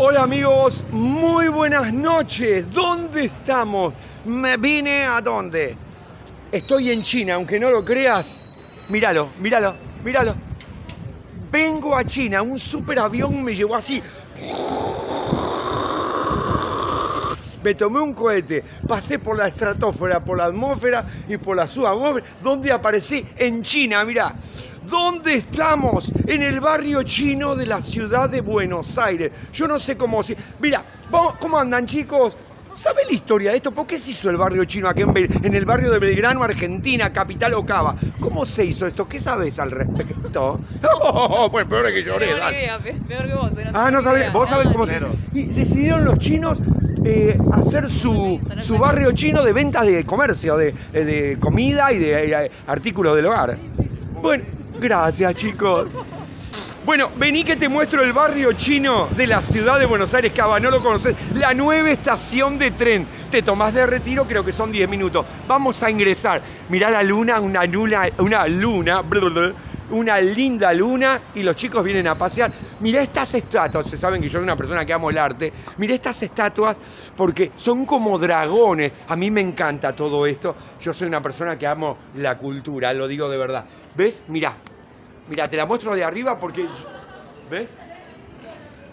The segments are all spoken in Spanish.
Hola amigos, muy buenas noches. ¿Dónde estamos? Me vine a dónde? Estoy en China, aunque no lo creas. Míralo, míralo, míralo. Vengo a China, un superavión me llevó así. Me tomé un cohete, pasé por la estratosfera, por la atmósfera y por la subatmósfera, donde aparecí en China, mirá. ¿Dónde estamos? En el barrio chino de la ciudad de Buenos Aires. Yo no sé cómo se... Mira, ¿cómo andan chicos? ¿Sabe la historia de esto? ¿Por qué se hizo el barrio chino aquí en, Bel- en el barrio de Belgrano, Argentina, capital Ocava? ¿Cómo se hizo esto? ¿Qué sabes al respecto? Oh, pues peor que lloré, Peor idea, pe- peor que vos. eh, Ah, no sabés, vos sabés cómo se hizo. Y decidieron los chinos eh, hacer su, su barrio chino de ventas de comercio, de, eh, de comida y de eh, artículos del hogar. Bueno, gracias chicos. Bueno, vení que te muestro el barrio chino de la ciudad de Buenos Aires, Cava, no lo conoces. La nueva estación de tren. Te tomás de retiro, creo que son 10 minutos. Vamos a ingresar. Mirá la luna, una luna, una luna, una linda luna y los chicos vienen a pasear. Mirá estas estatuas, se saben que yo soy una persona que amo el arte. Mirá estas estatuas porque son como dragones. A mí me encanta todo esto. Yo soy una persona que amo la cultura, lo digo de verdad. ¿Ves? Mirá, Mira, te la muestro de arriba porque. ¿Ves?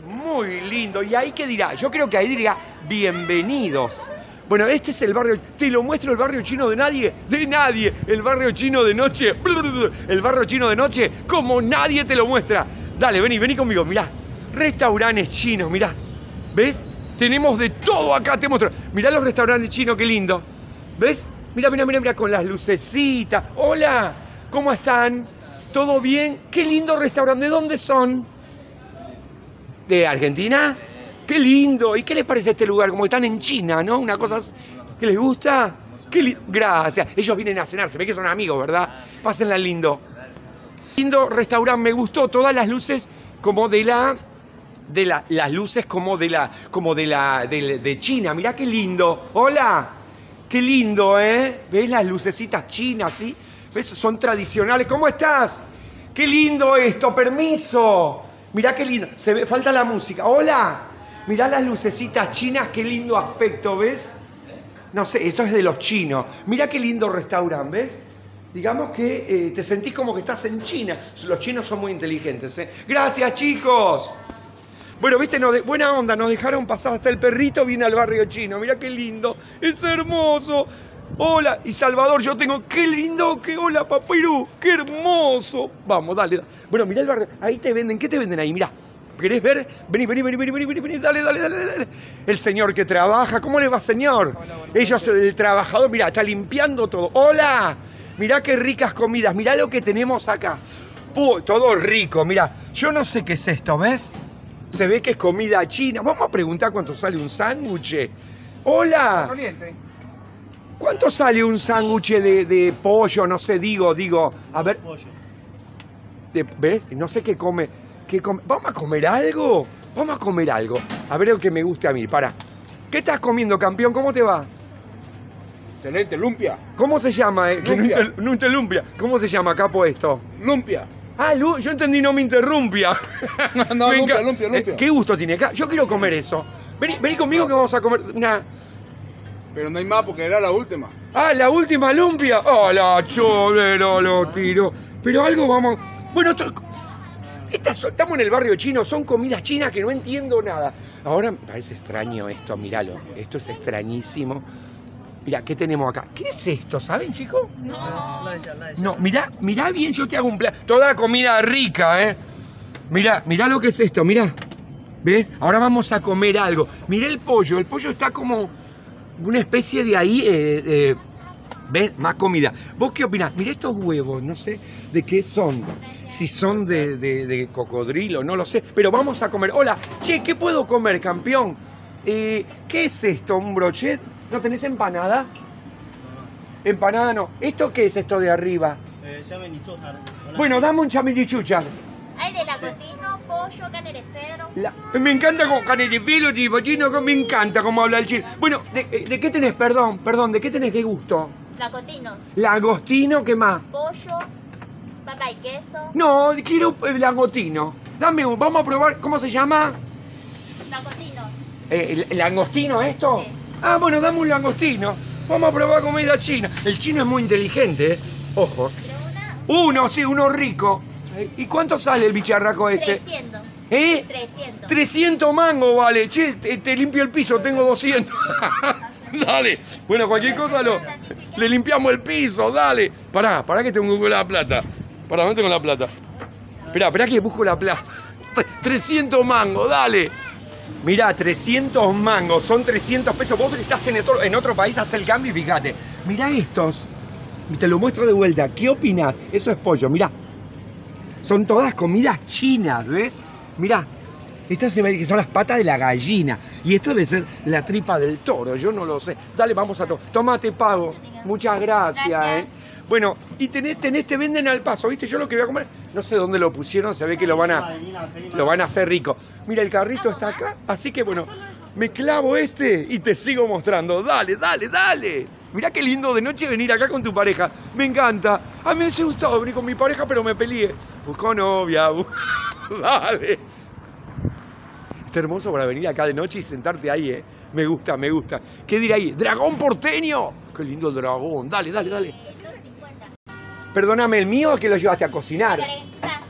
Muy lindo. ¿Y ahí qué dirá? Yo creo que ahí diría bienvenidos. Bueno, este es el barrio. Te lo muestro el barrio chino de nadie. De nadie. El barrio chino de noche. El barrio chino de noche como nadie te lo muestra. Dale, vení, vení conmigo. Mirá. Restaurantes chinos, mirá. ¿Ves? Tenemos de todo acá, te muestro. Mirá los restaurantes chinos, qué lindo. ¿Ves? Mira, mira, mira, mira, con las lucecitas. Hola, ¿cómo están? ¿Todo bien? Qué lindo restaurante. ¿De dónde son? ¿De Argentina? Qué lindo. ¿Y qué les parece este lugar? Como que están en China, ¿no? Una cosa que les gusta. Qué Gracias. Ellos vienen a cenar, se ve que son amigos, ¿verdad? Pásenla lindo. Lindo restaurante, me gustó. Todas las luces como de la. De la- las luces como de la. como de la. de, de China. Mirá qué lindo. Hola. Qué lindo, ¿eh? ¿Ves las lucecitas chinas, sí? ¿Ves? Son tradicionales. ¿Cómo estás? Qué lindo esto, permiso. Mirá qué lindo. Se ve, falta la música. Hola. Mirá las lucecitas chinas, qué lindo aspecto, ¿ves? No sé, esto es de los chinos. Mirá qué lindo restaurante, ¿ves? Digamos que eh, te sentís como que estás en China. Los chinos son muy inteligentes, ¿eh? Gracias, chicos. Bueno, viste, buena onda, nos dejaron pasar hasta el perrito, viene al barrio chino. Mirá qué lindo, es hermoso. Hola, y Salvador, yo tengo, qué lindo, qué hola, papirú, qué hermoso. Vamos, dale, dale. Bueno, mirá el barrio, ahí te venden, ¿qué te venden ahí? Mirá. ¿Querés ver? Vení, vení, vení, vení, vení, vení, vení, dale, dale, dale, dale. El señor que trabaja, ¿cómo le va, señor? Ellos, el trabajador, mirá, está limpiando todo. Hola, mirá qué ricas comidas, mirá lo que tenemos acá. Todo rico, mirá. Yo no sé qué es esto, ¿ves? Se ve que es comida china. Vamos a preguntar cuánto sale un sándwich. Hola. Caliente. ¿Cuánto sale un sándwich de, de pollo? No sé, digo, digo. A ver. De- ¿Ves? No sé qué come. qué come. ¿Vamos a comer algo? Vamos a comer algo. A ver lo que me guste a mí. Para. ¿Qué estás comiendo, campeón? ¿Cómo te va? Excelente, lumpia. ¿Cómo se llama? eh? Que no, no interrumpia. ¿Cómo se llama, capo, esto? Lumpia. Ah, Lu- yo entendí, no me interrumpia. No, Me lumpia, lumpia, lumpia. Eh, ¿Qué gusto tiene acá? Yo quiero comer eso. Vení, vení conmigo que vamos a comer una. Pero no hay más porque era la última. Ah, la última lumpia. Ah, la cholera lo tiro. Pero algo vamos. Bueno, esto- estas son- estamos en el barrio chino, son comidas chinas que no entiendo nada. Ahora me parece extraño esto, míralo. Esto es extrañísimo. Mirá, ¿qué tenemos acá? ¿Qué es esto? ¿Saben, chicos? No, mirá, mirá bien, yo te hago un plato. Toda comida rica, ¿eh? Mirá, mirá lo que es esto, mirá. ¿Ves? Ahora vamos a comer algo. Mirá el pollo, el pollo está como una especie de ahí, eh, eh, ¿ves? Más comida. ¿Vos qué opinás? Mirá estos huevos, no sé de qué son, si son de, de, cocodrilo, no lo sé, pero vamos a comer. Hola, che, ¿qué puedo comer, campeón? Eh, ¿Qué es esto? ¿Un brochet? ¿No tenés empanada? Empanada no. ¿Esto qué es esto de arriba? bueno, dame un chamillichucha. Hay de pollo. La- me encanta como carne de filo, tipo chino, me encanta cómo habla el chino. Bueno, ¿de, eh, de qué tenés, perdón, perdón, de qué tenés qué gusto? Lagotinos, ¿Lagostino? ¿Qué más? pollo, papa y queso. No, quiero el langostino. Dame un, vamos a probar, ¿cómo se llama? Langostinos. Eh, ¿el, el langostino esto? Sí. Ah, bueno, dame un langostino. Vamos a probar comida china. El chino es muy inteligente, ¿eh? Ojo. Una, Uno, sí, uno rico. ¿Y cuánto sale el bicharraco este? 300. ¿Eh? 300. 300 mangos vale. Che, te, te limpio el piso, tengo 200. dale. Bueno, cualquier cosa lo, le limpiamos el piso, dale. Pará, pará que tengo que la plata. Pará, ¿dónde tengo la plata? Esperá, esperá que busco la plata. 300 mangos, dale. Mirá, 300 mangos, son 300 pesos. Vos estás en otro, en otro país, haz el cambio y fíjate. Mirá estos. Te lo muestro de vuelta. ¿Qué opinas? Eso es pollo, mirá. Son todas comidas chinas, ¿ves? Mirá, esto se ve que son las patas de la gallina. Y esto debe ser la tripa del toro, yo no lo sé. Dale, vamos a to Toma, te pago. Muchas gracias, Gracias. ¿eh? Bueno, y tenés, tenés, te venden al paso, ¿viste? Yo lo que voy a comer, no sé dónde lo pusieron, se ve que lo van a, lo van a hacer rico. Mira, el carrito está acá, así que bueno, me clavo este y te sigo mostrando. Dale, dale, dale. Mirá qué lindo de noche venir acá con tu pareja. Me encanta. A mí me hubiese gustado venir con mi pareja, pero me peleé. Buscó novia. bu- Dale. Está hermoso para venir acá de noche y sentarte ahí, ¿eh? Me gusta, me gusta. ¿Qué dirá ahí? ¡Dragón porteño! ¡Qué lindo el dragón! Dale, dale, dale. Eso es 50. Perdóname, ¿el mío es que lo llevaste a cocinar?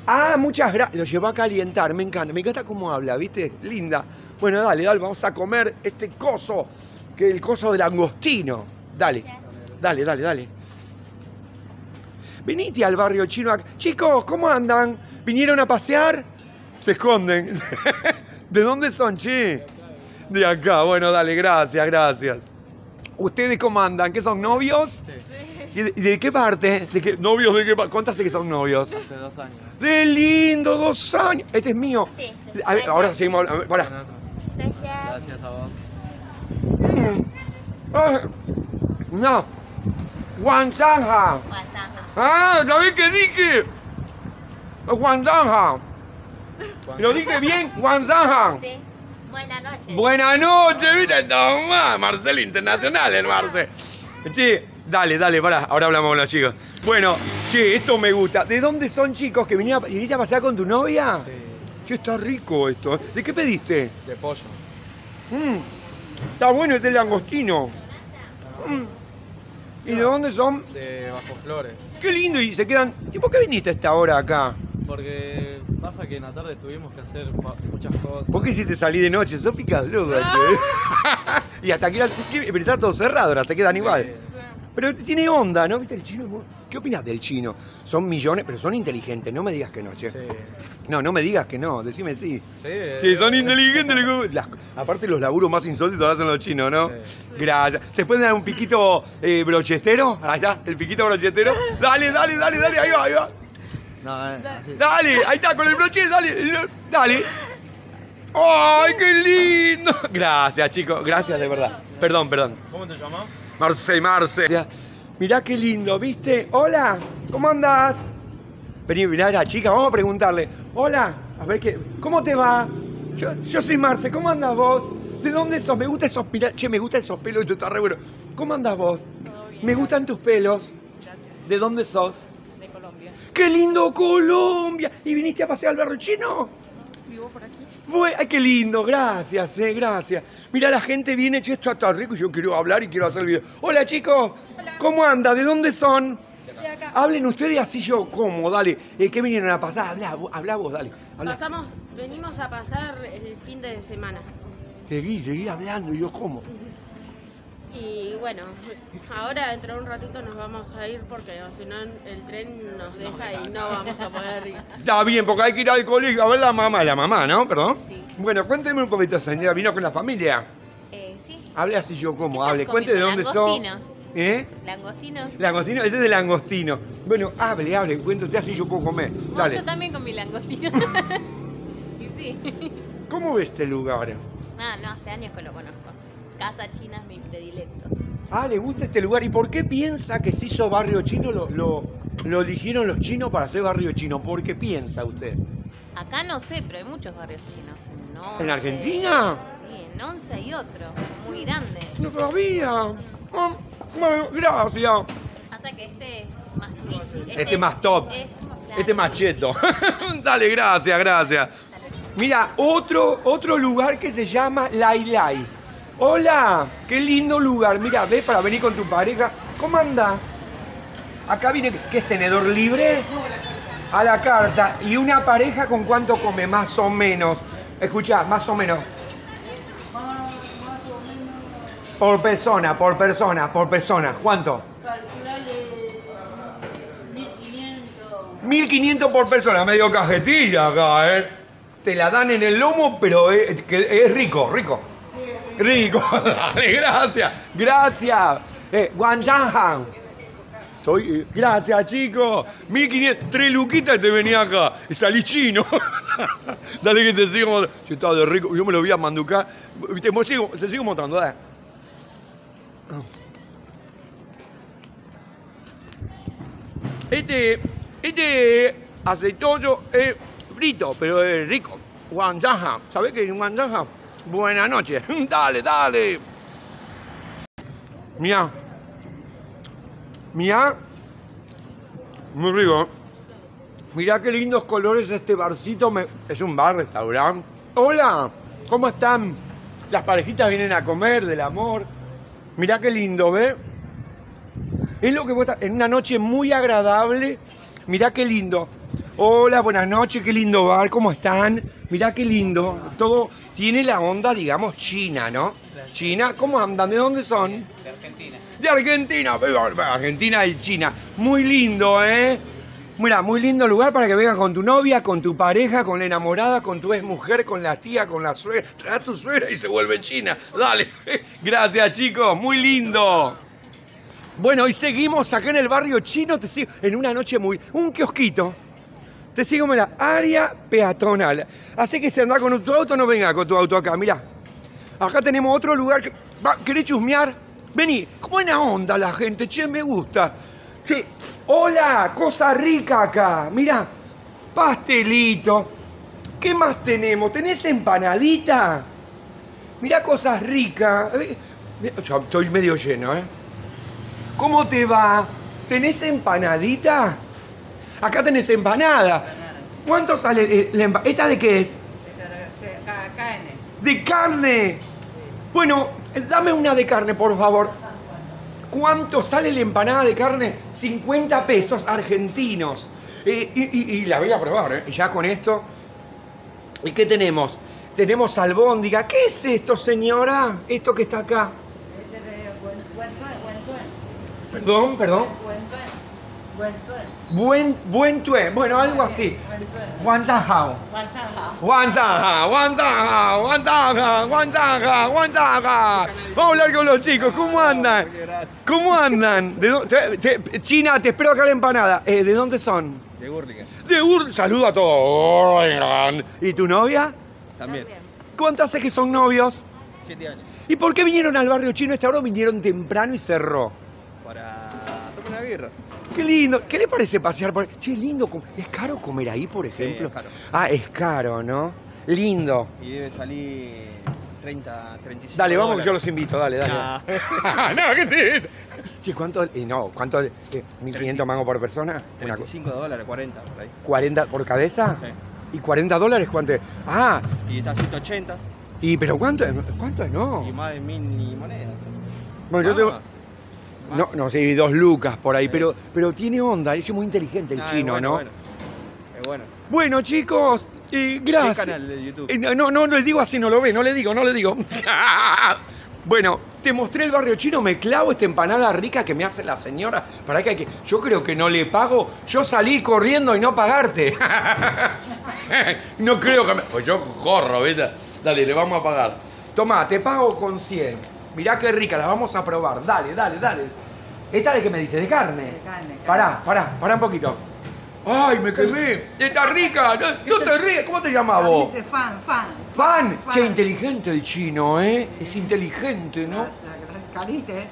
Ah, muchas gracias. Lo llevó a calentar, me encanta. Me encanta cómo habla, ¿viste? Linda. Bueno, dale, dale, vamos a comer este coso, que el coso del angostino. Dale, dale, dale, dale. Venite al barrio chino. acá. Chicos, ¿cómo andan? ¿Vinieron a pasear? Se esconden. ¿De dónde son, che? De acá. Bueno, dale, gracias, gracias. ¿Ustedes cómo andan? ¿Qué son novios? ¿Y de, y de qué parte? ¿De qué, ¿Novios de qué parte? ¿Cuántas hace que son novios? Hace dos años. ¡De lindo! ¡Dos años! Este es mío. Sí. A ver, ahora seguimos hablando. Gracias. Gracias a vos. Ah, No. Guanzanja. Guasanja. Ah, ¿sabés qué dije? Guanzanja. ¿Lo dije bien? Guanzanja. Sí. Buenas noches. Buenas noches, ¿viste? Toma, Marcel Internacional, el Marce. Che, dale, dale, pará, ahora hablamos con los chicos. Bueno, che, esto me gusta. ¿De dónde son chicos que viniste a, viniste a pasear con tu novia? Sí, Che, está rico esto. ¿De qué pediste? de pollo. Mm, está bueno este langostino. Mm. ¿Y de dónde son? De Bajo Flores. Qué lindo, y se quedan. ¿Y por qué viniste a esta hora acá? Porque pasa que en la tarde tuvimos que hacer muchas cosas. ¿Por qué hiciste salir de noche? Sos picadruga, che. y hasta aquí, la- pero está todo cerrado, ahora se quedan Sí. igual. Pero tiene onda, ¿no? ¿Viste el chino? ¿Qué opinas del chino? Son millones, pero son inteligentes, no me digas que no, che. Sí. No, no me digas que no, decime sí. Sí. Sí, son inteligentes. las- aparte los laburos más insólitos los hacen los chinos, ¿no? Sí. Gracias. ¿Se pueden dar un piquito eh, brochestero? Ahí está, el piquito brochestero. Dale, dale, dale, dale, ahí va, ahí va. No, eh. Dale, ahí está, con el broche, dale, dale. ¡Ay, qué lindo! Gracias, chicos, gracias de verdad. Perdón, perdón. ¿Cómo te llamas? Marce, Marce. Mirá qué lindo, ¿viste? Hola, ¿cómo andás? Vení, mirá a la chica, vamos a preguntarle. Hola, a ver qué. ¿Cómo te va? Yo, yo soy Marce, ¿cómo andás vos? ¿De dónde sos? Me gusta esos mirá, che, me gustan esos pelos, esto está re bueno. ¿Cómo andás vos? Me gustan tus pelos. ¿De dónde sos? de Colombia. ¡Qué lindo Colombia! ¿Y viniste a pasear al barrio chino? Vivo por aquí. ¡Ay, qué lindo! Gracias, eh, gracias. Mira, la gente viene, che, esto está rico y yo quiero hablar y quiero hacer el video. Hola, chicos. ¿Cómo anda? ¿De dónde son? De acá. Hablen ustedes así yo como, dale. Eh, ¿Qué vinieron a pasar? Habla, vos- habla vos, dale. Habla. Pasamos, venimos a pasar el fin de semana. Seguí, seguí hablando y yo como. Y bueno, ahora dentro de un ratito nos vamos a ir porque si no el tren nos deja y no vamos a poder ir. Está bien, porque hay que ir al colegio a ver la mamá, la mamá, ¿no? Perdón. Sí. Bueno, cuénteme un poquito, señora. ¿Vino con la familia? Eh, sí. Hable así yo como, ¿Qué hable. Cuente de dónde son. Langostinos. ¿Eh? Langostinos. Langostino, este es de langostino. Bueno, hable, hable, cuente usted así yo puedo comer. Dale. yo también comí langostino. y sí. ¿Cómo ve este lugar? Ah, no, hace años que lo conozco. Casa China es mi predilecto. Ah, ¿le gusta este lugar? ¿Y por qué piensa que se hizo barrio chino? Lo, lo, lo eligieron los chinos para hacer barrio chino. ¿Por qué piensa usted? Acá no sé, pero hay muchos barrios chinos. En, Once, ¿En Argentina? Sí, en Once hay otro, muy grande. No sabía. Ah, bueno, gracias. Que este es más turístico. Este es más top. es- claro. Este es más cheto. Dale, gracias, gracias. Mira, otro, otro lugar que se llama Lai Lai. Hola, qué lindo lugar. Mira, ve para venir con tu pareja. ¿Cómo anda? Acá viene, ¿qué es tenedor libre? A la carta. ¿Y una pareja con cuánto come? Más o menos. Escucha, más o menos. Por persona, por persona, por persona. ¿Cuánto? Calculale 1500. 1500 por persona, medio cajetilla acá, ¿eh? Te la dan en el lomo, pero es, que es rico, rico. Rico, dale, gracias, gracias. Eh, Guangzhou. Estoy, eh, gracias, chicos. 1500, tres luquitas te venía acá. Y salí chino. dale que te sigo mostrando. Che, está de rico. Yo me lo voy a manducar. Te sigo, te sigo mostrando, dale. Este, este aceitoso es frito, pero es rico. Guanzaja, ¿sabés qué es guanzaja? Buenas noches. Dale, dale. Mira. Mira. Muy rico. Mirá qué lindos colores este barcito. Es un bar, restaurante. Hola, ¿cómo están? Las parejitas vienen a comer del amor. Mirá qué lindo, ¿ves? Es lo que vos en una noche muy agradable. Mirá qué lindo. Hola, buenas noches, qué lindo bar, ¿cómo están? Mirá qué lindo. Todo tiene la onda, digamos, china, ¿no? China, ¿cómo andan? ¿De dónde son? De Argentina. De Argentina, Argentina y China. Muy lindo, ¿eh? Mira, muy lindo lugar para que vengas con tu novia, con tu pareja, con la enamorada, con tu ex mujer, con la tía, con la suegra. Trae a tu suegra y se vuelve china. Dale. Gracias, chicos. Muy lindo. Bueno, y seguimos acá en el barrio chino, te sigo, en una noche muy... Un kiosquito. Te sigo, mira, área peatonal. Así que si andás con tu auto, no venga con tu auto acá, mira. Acá tenemos otro lugar que... Va, ¿Querés chusmear? Vení, buena onda la gente, che, me gusta. Sí, hola, cosa rica acá, mira, pastelito. ¿Qué más tenemos? ¿Tenés empanadita? Mirá cosas ricas. Eh, Ya estoy medio lleno, ¿eh? ¿Cómo te va? ¿Tenés empanadita? Acá tenés empanada. ¿Cuánto sale eh, la empanada? ¿Esta de qué es? De carne. Bueno, eh, dame una de carne, por favor. ¿Cuánto sale la empanada de carne? 50 pesos argentinos. Eh, y, y- y la voy a probar, ¿eh? Y ya con esto. ¿Y qué tenemos? Tenemos albóndiga. ¿Qué es esto, señora? Esto que está acá. Perdón, perdón. Buen, buen tue. Bueno, algo así. Wanzahao. Wanzaja, Wanzaja, Wanzaja, Wanzaja, Wanzaja. Vamos a hablar con los chicos. ¿Cómo andan? ¿Cómo andan? ¿De dó- te- te- China, te espero acá la empanada. Eh, ¿De dónde son? De Gurligan. De Ur. Saludo a todos. ¿Y tu novia? También. ¿Cuánto hace que son novios? Siete años. ¿Y por qué vinieron al barrio chino esta hora? Vinieron temprano y cerró. Una birra. Qué lindo. ¿Qué le parece pasear por Che, lindo. ¿Es caro comer ahí, por ejemplo? es caro. Ah, es caro, ¿no? Lindo. Y debe salir 30, 35 Dale, vamos que yo dólares. los invito, dale, dale. Nah. no, ¿qué te... Che, ¿cuánto? eh, no, ¿cuánto? eh, ¿1.500 mangos por persona? Una co- 35 dólares, 40 por ahí. ¿40 por cabeza? Sí. ¿Y 40 dólares cuánto es? Ah, Y está 180 ¿y pero cuánto es? ¿Cuánto es? No. y más de mil monedas. Bueno, yo Ah, tengo... más. No, no sé, dos lucas por ahí, pero, pero tiene onda, es muy inteligente el Ah, chino, bueno, ¿no? Bueno. Es bueno. Bueno, chicos, eh, gracias. ¿Qué canal de YouTube? No, no, no le digo así, no lo ve, no le digo, no le digo. bueno, te mostré el barrio chino, me clavo esta empanada rica que me hace la señora. Para que, hay que yo creo que no le pago. Yo salí corriendo y no pagarte. no creo que me. Pues yo corro, ¿viste? Dale, le vamos a pagar. Toma, te pago con 100. Mirá qué rica, la vamos a probar. Dale, dale, dale. ¿Esta de que me diste? ¿De carne? De carne, Pará, pará, pará un poquito. ¡Ay, me quemé! ¡Está rica! No, no te ríes, ¿cómo te llamas vos? Fan, fan. Fan. Fan. Che, inteligente el chino, ¿eh? Es inteligente, ¿no? Caliente,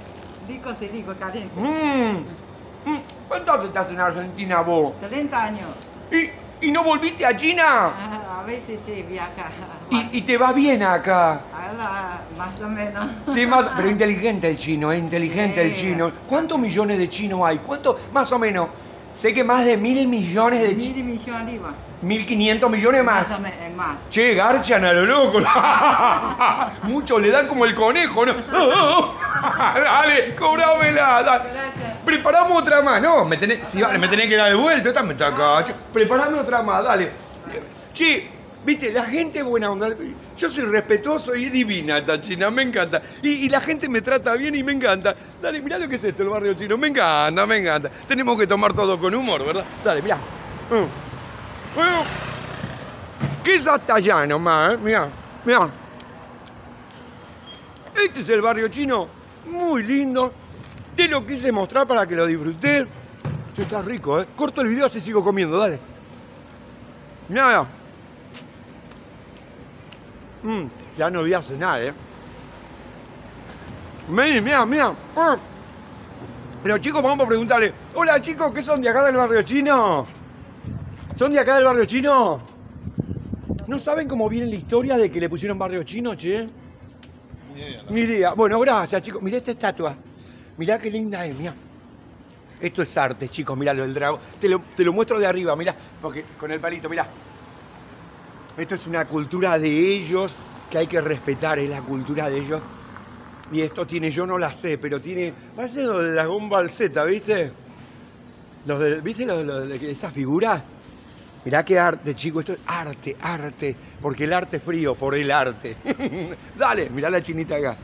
rico sí, rico, caliente. Mmm. Mm. ¿Cuánto hace estás en Argentina vos? 30 años. ¿Y, y no volviste a China? Ah, A veces sí, viaja. ¿Y, y te va bien acá? Más o menos. Sí, más, pero inteligente el chino, ¿eh? Inteligente el chino. ¿Cuántos millones de chinos hay? ¿Cuánto, más o menos? Sé que más de mil millones de chinos. Mil millones arriba. 1500 millones más. Más o menos, es más. Che, garchan a lo loco. Muchos le dan como el conejo, ¿no? dale, cobrámela. dale. Gracias. Preparamos otra más. No, me tenés, si vale, me tenés que dar el vuelto. Esta me está acá. Preparame otra más, dale. Che, viste, la gente es buena onda. Yo soy respetuoso y divina esta china, me encanta. Y, la gente me trata bien y me encanta. Dale, mirá lo que es esto, el barrio chino. Me encanta, me encanta. Tenemos que tomar todo con humor, ¿verdad? Dale, mirá. Mm. Que es hasta allá nomás, ¿eh? Mirá, mirá. Este es el barrio chino, muy lindo. Te lo quise mostrar para que lo disfruté. Che, está rico, ¿eh? Corto el video así sigo comiendo, dale. Nada. Mm, ya no voy a cenar, ¿eh? Mira, mira, mira. Ah. Pero chicos, vamos a preguntarle. Hola chicos, ¿qué son de acá del barrio chino? ¿Son de acá del barrio chino? ¿No saben cómo viene la historia de que le pusieron barrio chino, che? Ni idea. Bueno, gracias, chicos. Mirá esta estatua. Mirá qué linda es, mirá. Esto es arte, chicos. Mirá lo del dragón. Te lo, te lo muestro de arriba, mirá. Porque con el palito, mirá. Esto es una cultura de ellos que hay que respetar, es la cultura de ellos. Y esto tiene, yo no la sé, pero tiene. Parece lo de Ball Z, ¿viste? Los de- ¿Viste lo, lo de esa figura? Mirá qué arte, chico, esto es arte, arte, porque el arte es frío, por el arte. Dale, mirá la chinita acá.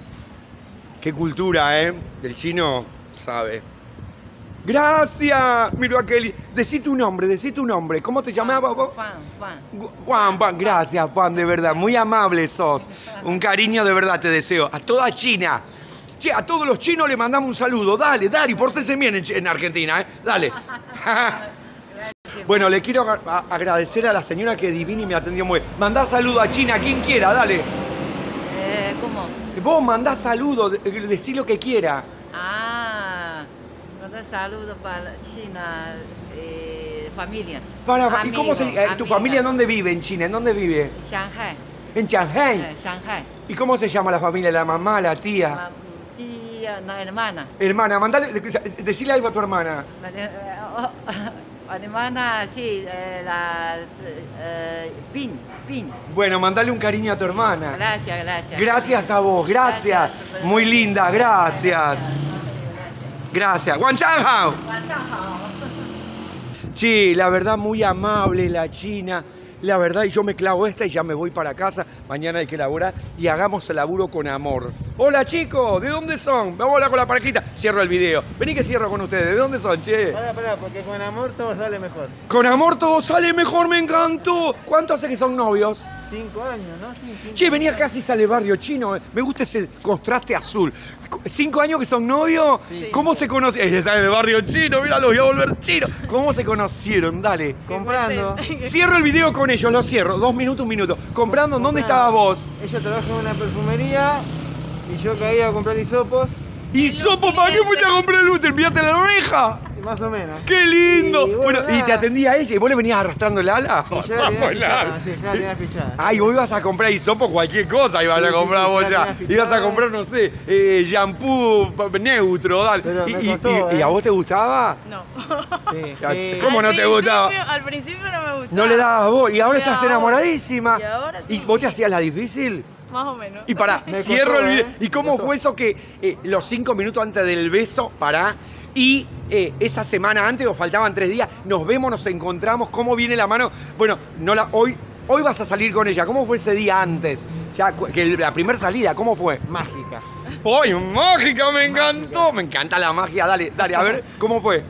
Qué cultura, ¿eh? Del chino sabe. Gracias, miro a Kelly. Decí tu nombre, decí tu nombre. ¿Cómo te llamabas vos? Juan, Juan. Juan, Juan, gracias, Juan, de verdad. Muy amable sos. Un cariño de verdad te deseo. A toda China. Che, a todos los chinos le mandamos un saludo. Dale, Dari, pórtense bien en, en Argentina, ¿eh? Dale. bueno, le quiero a- agradecer a la señora que divina y me atendió muy bien. Mandá saludo a China, quien quiera, dale. Eh, ¿Cómo? Vos mandá saludo, de- decí lo que quiera. Ah, mando saludo para China, eh, familia. Para, ¿Y cómo se, eh, ¿Tu familia dónde vive en China? ¿En dónde vive? Shanghai, En Shanghai. eh, Shanghai. ¿Y cómo se llama la familia? ¿La mamá, la tía? Ma- Tía, no, hermana. Hermana, mandale, decile algo a tu hermana. Eh, oh, hermana, sí, eh, la Pin, Pin. Bueno, mandale un cariño a tu hermana. Gracias, gracias. Gracias a vos, gracias. Gracias. Muy linda, gracias. Gracias. Guan Changhao. Sí, la verdad muy amable la China. La verdad, y yo me clavo esta y ya me voy para casa. Mañana hay que laburar y hagamos el laburo con amor. Hola chicos, ¿de dónde son? Vamos a hablar con la parejita. Cierro el video. Vení que cierro con ustedes. ¿De dónde son, che? Pará, pará, porque con amor todo sale mejor. Con amor todo sale mejor, me encantó. ¿Cuánto hace que son novios? Cinco años, ¿no? Sí, cinco Che, venía casi sale barrio chino. eh. Me gusta ese contraste azul. ¿Cinco años que son novios? ¿Cómo se conocieron? Está en el barrio chino, mira, los voy a volver chino. ¿Cómo se conocieron? Dale. Comprando. Cierro el video con ellos, lo cierro. Dos minutos, un minuto. Comprando, ¿dónde estaba vos? Ella trabaja en una perfumería y yo caía a comprar hisopos, ¿Y sopo para qué fuiste a comprar luz? ¿Te enviaste la oreja? Más o menos. ¡Qué lindo! Y bueno, bueno, ¿y te atendía ella? ¿Y vos le venías arrastrando el ala? Y ya la tenía fichada, sí, ya la tenía fichada. Ay, vos ibas a comprar hisopo cualquier cosa, ibas Sí, a comprar sí, vos ya fichada. Ibas a comprar, no sé, eh, shampoo neutro, dale. Pero y, me y- costó, y- ¿y a ¿eh? vos te gustaba? No. Sí, sí. ¿Cómo Al no te gustaba? Al principio no me gustaba. No le dabas vos, y ahora Y estás ahora- enamoradísima. y ahora sí. ¿Y vos te hacías la difícil? Más o menos. Y pará, Me cierro costó, el video. ¿eh? ¿Y cómo fue eso que eh, los cinco minutos antes del beso, pará, y eh, esa semana antes, o faltaban tres días, nos vemos, nos encontramos, cómo viene la mano? Bueno, no la, hoy, hoy vas a salir con ella. ¿Cómo fue ese día antes? Ya, que la primera salida, ¿cómo fue? Mágica. ¡Ay, mágica! Me encantó. Me encanta la magia. Dale, dale, a ver, ¿cómo fue?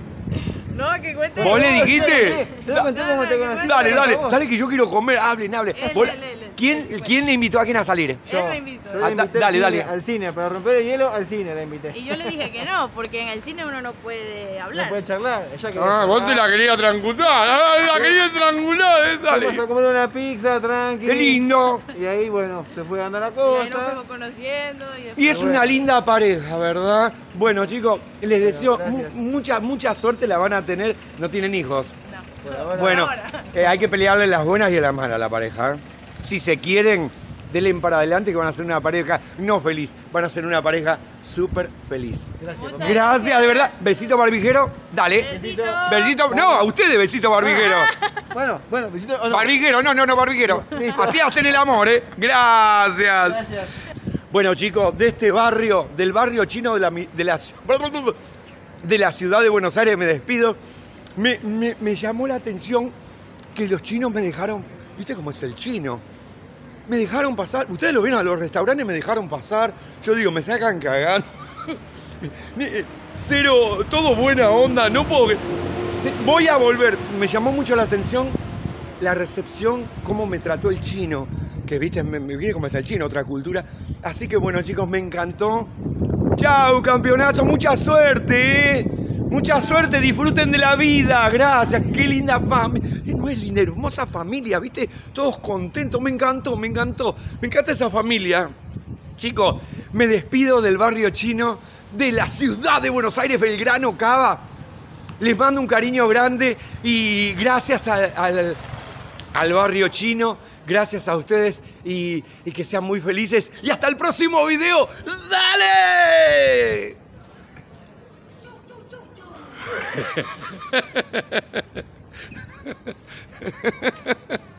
No, que cuente. ¿Vos le dijiste? sí, Yo le conté cómo te conocí. Dale, dale, dale que yo quiero comer. Hablen, hablen. Él, Vos- él, él, él. ¿Quién, ¿Quién le invitó a quién a salir? Él me invitó. Yo la Ah, da- invité al dale, cine, dale. Al cine, para romper el hielo, al cine la invité. Y yo le dije que no, porque en el cine uno no puede No hablar. puede charlar. Ella quería Ah, vos te la querías tranquilizar. Ah, la querías trangular, eh, Fuimos dale. a comer una pizza, tranqui. Qué lindo. Y ahí, bueno, se fue dando la Y ahí nos cosa. fuimos conociendo. Y, después- Y es una linda pareja, ¿verdad? Bueno, chicos, les deseo gracias. mucha, mucha suerte, la van a tener. No tienen hijos. No. Por ahora. Bueno, ahora. eh, hay que pelearle las buenas y las malas a la pareja. ¿eh? Si se quieren, denle para adelante que van a ser una pareja no feliz, van a ser una pareja súper feliz. Gracias. Muchas Gracias, de verdad. Besito barbijero, dale. Besito. Besito, no, a ustedes besito barbijero. Bueno, bueno, besito. oh, no. Barbijero, no, no, no, barbijero. Listo. Así hacen el amor, ¿eh? Gracias. Gracias. Bueno, chicos, de este barrio, del barrio chino de la, de la, de la ciudad de Buenos Aires, me despido. Me, me- me llamó la atención que los chinos me dejaron, ¿viste cómo es el chino? Me dejaron pasar, ustedes lo ven a los restaurantes, me dejaron pasar. Yo digo, me sacan cagando. Ni- Cero, todo buena onda, no puedo. Voy a volver. Me llamó mucho la atención la recepción, cómo me trató el chino. Que viste, me, me como es el chino, otra cultura. Así que bueno, chicos, me encantó. Chau, campeonazo, mucha suerte, ¿eh? Mucha suerte, disfruten de la vida, gracias, qué linda familia. No es linda, hermosa familia, ¿viste? Todos contentos, me encantó, me encantó. Me encanta esa familia. Chicos, me despido del barrio chino, de la ciudad de Buenos Aires, Belgrano, Cava. Les mando un cariño grande y gracias al, al- barrio chino, gracias a ustedes y que sean muy felices. Y hasta el próximo video. ¡Dale!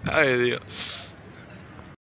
Ay, Dios.